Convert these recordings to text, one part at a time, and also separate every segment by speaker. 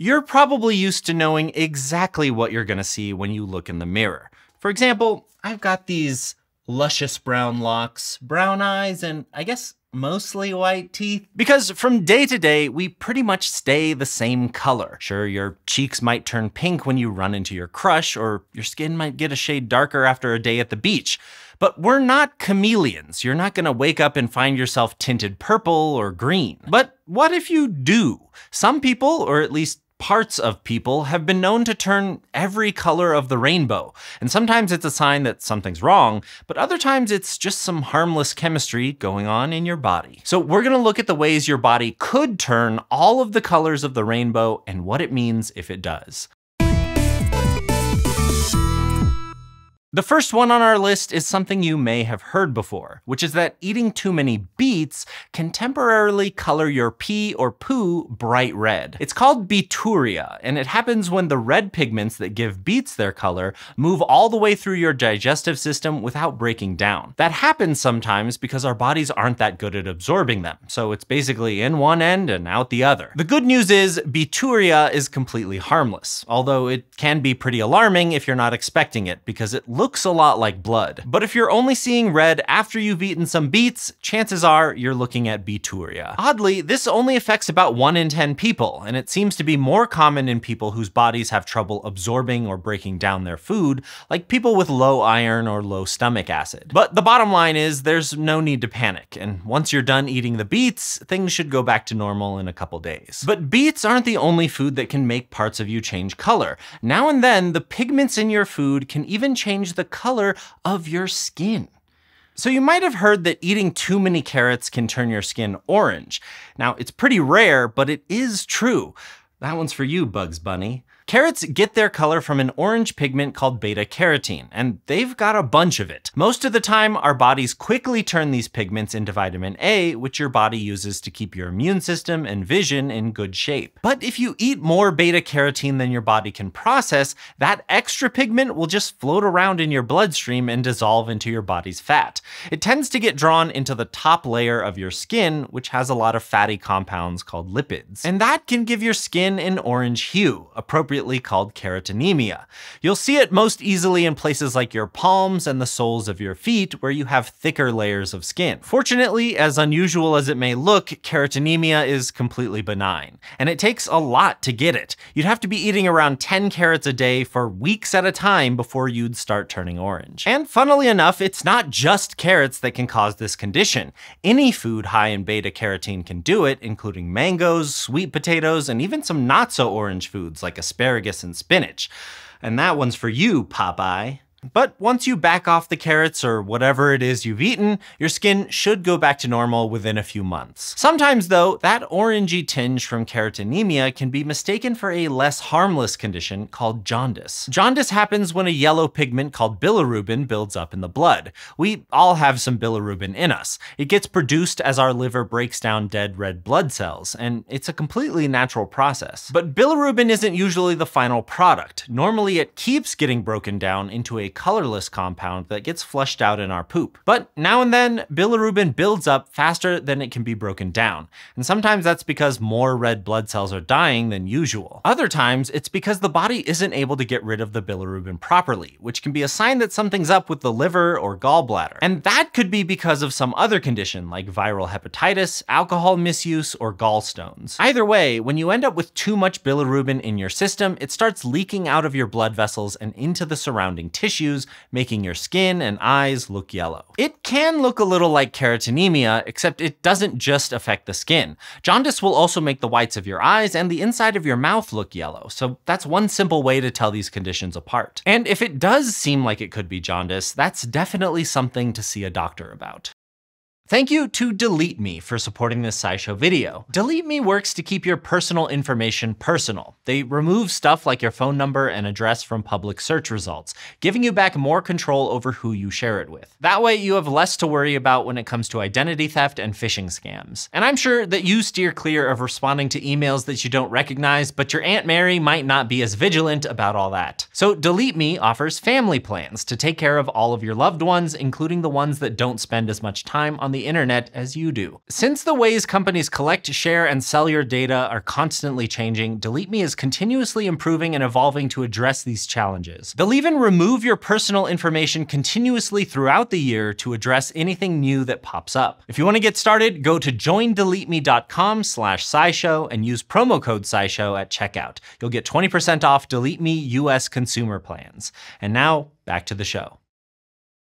Speaker 1: You're probably used to knowing exactly what you're gonna see when you look in the mirror. For example, I've got these luscious brown locks, brown eyes, and I guess mostly white teeth. Because from day to day, we pretty much stay the same color. Sure, your cheeks might turn pink when you run into your crush, or your skin might get a shade darker after a day at the beach. But we're not chameleons. You're not gonna wake up and find yourself tinted purple or green. But what if you do? Some people, or at least parts of people have been known to turn every color of the rainbow. And sometimes it's a sign that something's wrong, but other times it's just some harmless chemistry going on in your body. So we're gonna look at the ways your body could turn all of the colors of the rainbow and what it means if it does. The first one on our list is something you may have heard before, which is that eating too many beets can temporarily color your pee or poo bright red. It's called beeturia, and it happens when the red pigments that give beets their color move all the way through your digestive system without breaking down. That happens sometimes because our bodies aren't that good at absorbing them, so it's basically in one end and out the other. The good news is beeturia is completely harmless, although it can be pretty alarming if you're not expecting it because it looks a lot like blood. But if you're only seeing red after you've eaten some beets, chances are you're looking at beeturia. Oddly, this only affects about 1 in 10 people, and it seems to be more common in people whose bodies have trouble absorbing or breaking down their food, like people with low iron or low stomach acid. But the bottom line is there's no need to panic, and once you're done eating the beets, things should go back to normal in a couple days. But beets aren't the only food that can make parts of you change color. Now and then, the pigments in your food can even change change the color of your skin. So you might have heard that eating too many carrots can turn your skin orange. Now, it's pretty rare, but it is true. That one's for you, Bugs Bunny. Carrots get their color from an orange pigment called beta carotene, and they've got a bunch of it. Most of the time, our bodies quickly turn these pigments into vitamin A, which your body uses to keep your immune system and vision in good shape. But if you eat more beta carotene than your body can process, that extra pigment will just float around in your bloodstream and dissolve into your body's fat. It tends to get drawn into the top layer of your skin, which has a lot of fatty compounds called lipids. And that can give your skin an orange hue, appropriate appropriately called carotenemia. You'll see it most easily in places like your palms and the soles of your feet where you have thicker layers of skin. Fortunately, as unusual as it may look, carotenemia is completely benign, and it takes a lot to get it. You'd have to be eating around 10 carrots a day for weeks at a time before you'd start turning orange. And funnily enough, it's not just carrots that can cause this condition. Any food high in beta carotene can do it, including mangoes, sweet potatoes, and even some not so orange foods like asparagus asparagus and spinach. And that one's for you, Popeye. But once you back off the carrots or whatever it is you've eaten, your skin should go back to normal within a few months. Sometimes though, that orangey tinge from carotenemia can be mistaken for a less harmless condition called jaundice. Jaundice happens when a yellow pigment called bilirubin builds up in the blood. We all have some bilirubin in us. It gets produced as our liver breaks down dead red blood cells, and it's a completely natural process. But bilirubin isn't usually the final product. Normally it keeps getting broken down into a colorless compound that gets flushed out in our poop. But now and then, bilirubin builds up faster than it can be broken down. And sometimes that's because more red blood cells are dying than usual. Other times, it's because the body isn't able to get rid of the bilirubin properly, which can be a sign that something's up with the liver or gallbladder. And that could be because of some other condition like viral hepatitis, alcohol misuse, or gallstones. Either way, when you end up with too much bilirubin in your system, it starts leaking out of your blood vessels and into the surrounding tissue making your skin and eyes look yellow. It can look a little like carotenemia, except it doesn't just affect the skin. Jaundice will also make the whites of your eyes and the inside of your mouth look yellow, so that's one simple way to tell these conditions apart. And if it does seem like it could be jaundice, that's definitely something to see a doctor about. Thank you to Delete Me for supporting this SciShow video. Delete Me works to keep your personal information personal. They remove stuff like your phone number and address from public search results, giving you back more control over who you share it with. That way you have less to worry about when it comes to identity theft and phishing scams. And I'm sure that you steer clear of responding to emails that you don't recognize, but your Aunt Mary might not be as vigilant about all that. So Delete Me offers family plans to take care of all of your loved ones, including the ones that don't spend as much time on the the internet as you do. Since the ways companies collect, share, and sell your data are constantly changing, Delete Me is continuously improving and evolving to address these challenges. They'll even remove your personal information continuously throughout the year to address anything new that pops up. If you want to get started, go to joindeleteme.com slash scishow and use promo code scishow at checkout. You'll get 20% off Delete Me US consumer plans. And now, back to the show.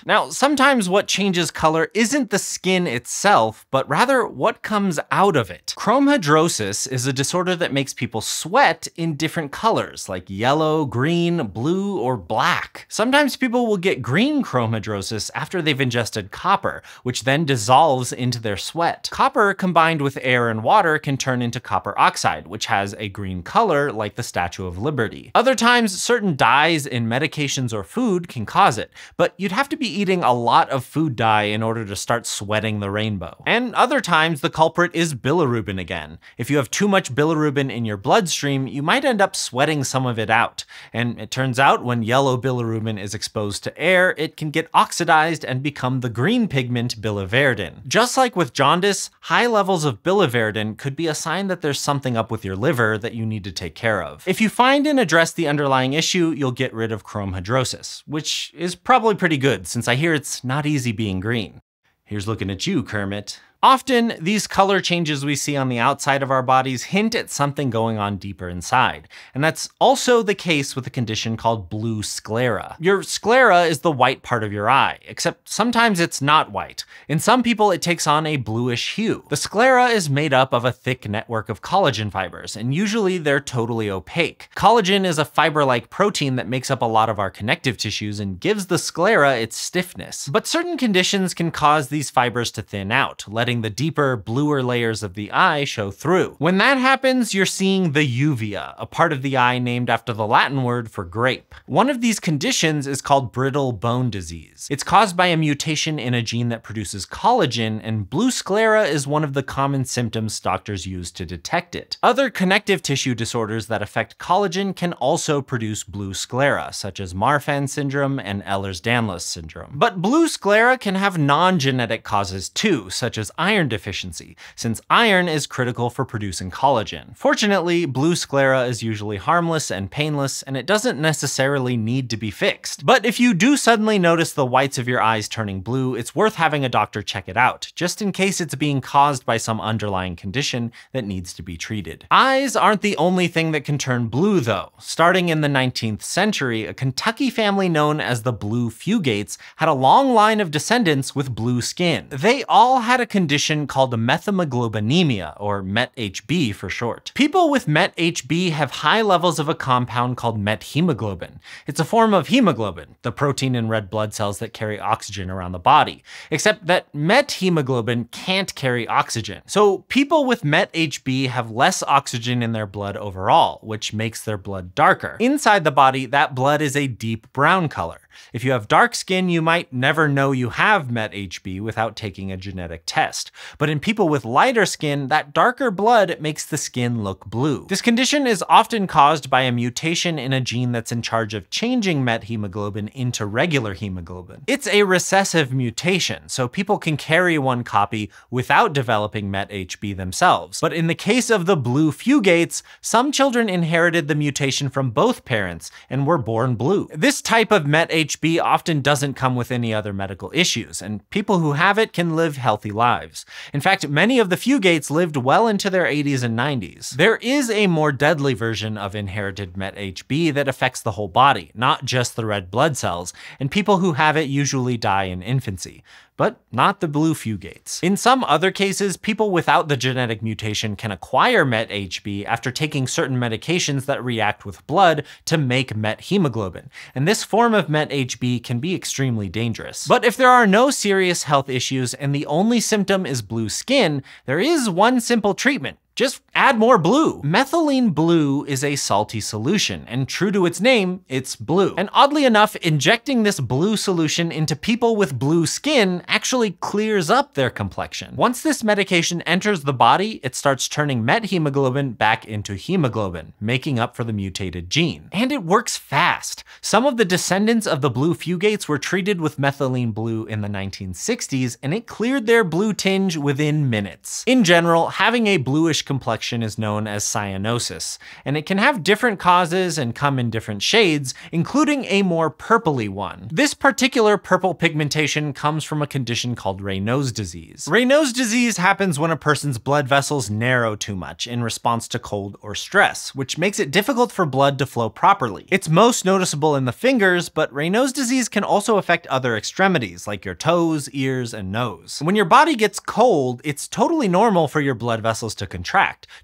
Speaker 1: Now, sometimes what changes color isn't the skin itself, but rather what comes out of it. Chromhidrosis is a disorder that makes people sweat in different colors, like yellow, green, blue, or black. Sometimes people will get green chromhidrosis after they've ingested copper, which then dissolves into their sweat. Copper combined with air and water can turn into copper oxide, which has a green color like the Statue of Liberty. Other times, certain dyes in medications or food can cause it, but you'd have to be eating a lot of food dye in order to start sweating the rainbow. And other times the culprit is bilirubin again. If you have too much bilirubin in your bloodstream, you might end up sweating some of it out. And it turns out when yellow bilirubin is exposed to air, it can get oxidized and become the green pigment biliverdin. Just like with jaundice, high levels of biliverdin could be a sign that there's something up with your liver that you need to take care of. If you find and address the underlying issue, you'll get rid of chromhidrosis, which is probably pretty good since I hear it's not easy being green. Here's looking at you, Kermit. Often, these color changes we see on the outside of our bodies hint at something going on deeper inside. And that's also the case with a condition called blue sclera. Your sclera is the white part of your eye, except sometimes it's not white. In some people, it takes on a bluish hue. The sclera is made up of a thick network of collagen fibers, and usually they're totally opaque. Collagen is a fiber-like protein that makes up a lot of our connective tissues and gives the sclera its stiffness. But certain conditions can cause these fibers to thin out, letting letting the deeper, bluer layers of the eye show through. When that happens, you're seeing the uvea, a part of the eye named after the Latin word for grape. One of these conditions is called brittle bone disease. It's caused by a mutation in a gene that produces collagen, and blue sclera is one of the common symptoms doctors use to detect it. Other connective tissue disorders that affect collagen can also produce blue sclera, such as Marfan syndrome and Ehlers-Danlos syndrome. But blue sclera can have non-genetic causes too, such as iron deficiency, since iron is critical for producing collagen. Fortunately, blue sclera is usually harmless and painless, and it doesn't necessarily need to be fixed. But if you do suddenly notice the whites of your eyes turning blue, it's worth having a doctor check it out, just in case it's being caused by some underlying condition that needs to be treated. Eyes aren't the only thing that can turn blue though. Starting in the 19th century, a Kentucky family known as the Blue Fugates had a long line of descendants with blue skin. They all had a condition condition called methemoglobinemia, or MET-HB for short. People with MET-HB have high levels of a compound called methemoglobin. It's a form of hemoglobin, the protein in red blood cells that carry oxygen around the body, except that methemoglobin can't carry oxygen. So people with MET-HB have less oxygen in their blood overall, which makes their blood darker. Inside the body, that blood is a deep brown color. If you have dark skin, you might never know you have MET-HB without taking a genetic test. But in people with lighter skin, that darker blood makes the skin look blue. This condition is often caused by a mutation in a gene that's in charge of changing methemoglobin into regular hemoglobin. It's a recessive mutation, so people can carry one copy without developing MET-HB themselves. But in the case of the blue fugates, some children inherited the mutation from both parents and were born blue. This type of MET-HB HB often doesn't come with any other medical issues, and people who have it can live healthy lives. In fact, many of the Fugates lived well into their 80s and 90s. There is a more deadly version of inherited MET-HB that affects the whole body, not just the red blood cells, and people who have it usually die in infancy but not the blue fugates. In some other cases, people without the genetic mutation can acquire MET-HB after taking certain medications that react with blood to make methemoglobin, and this form of MET-HB can be extremely dangerous. But if there are no serious health issues and the only symptom is blue skin, there is one simple treatment, Just add more blue. Methylene blue is a salty solution, and true to its name, it's blue. And oddly enough, injecting this blue solution into people with blue skin actually clears up their complexion. Once this medication enters the body, it starts turning methemoglobin back into hemoglobin, making up for the mutated gene. And it works fast. Some of the descendants of the blue fugates were treated with methylene blue in the 1960s, and it cleared their blue tinge within minutes. In general, having a bluish complexion is known as cyanosis, and it can have different causes and come in different shades, including a more purpley one. This particular purple pigmentation comes from a condition called Raynaud's disease. Raynaud's disease happens when a person's blood vessels narrow too much in response to cold or stress, which makes it difficult for blood to flow properly. It's most noticeable in the fingers, but Raynaud's disease can also affect other extremities, like your toes, ears, and nose. When your body gets cold, it's totally normal for your blood vessels to contract,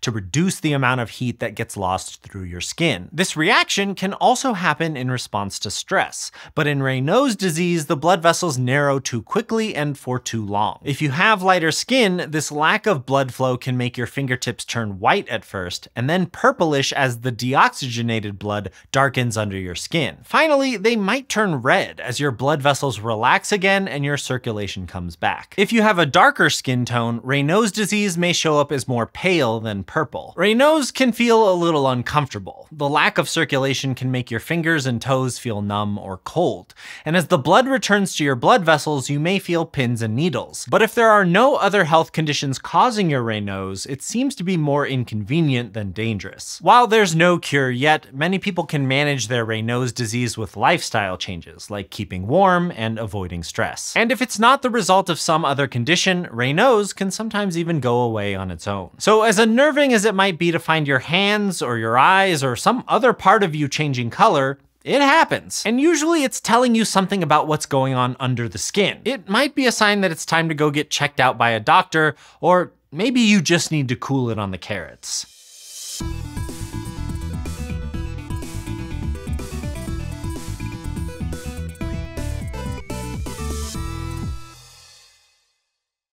Speaker 1: to reduce the amount of heat that gets lost through your skin. This reaction can also happen in response to stress, but in Raynaud's disease, the blood vessels narrow too quickly and for too long. If you have lighter skin, this lack of blood flow can make your fingertips turn white at first, and then purplish as the deoxygenated blood darkens under your skin. Finally, they might turn red as your blood vessels relax again and your circulation comes back. If you have a darker skin tone, Raynaud's disease may show up as more pale than purple. Raynaud's can feel a little uncomfortable. The lack of circulation can make your fingers and toes feel numb or cold. And as the blood returns to your blood vessels, you may feel pins and needles. But if there are no other health conditions causing your Raynaud's, it seems to be more inconvenient than dangerous. While there's no cure yet, many people can manage their Raynaud's disease with lifestyle changes, like keeping warm and avoiding stress. And if it's not the result of some other condition, Raynaud's can sometimes even go away on its own. So as unnerving as it might be to find your hands or your eyes or some other part of you changing color, it happens. And usually it's telling you something about what's going on under the skin. It might be a sign that it's time to go get checked out by a doctor, or maybe you just need to cool it on the carrots.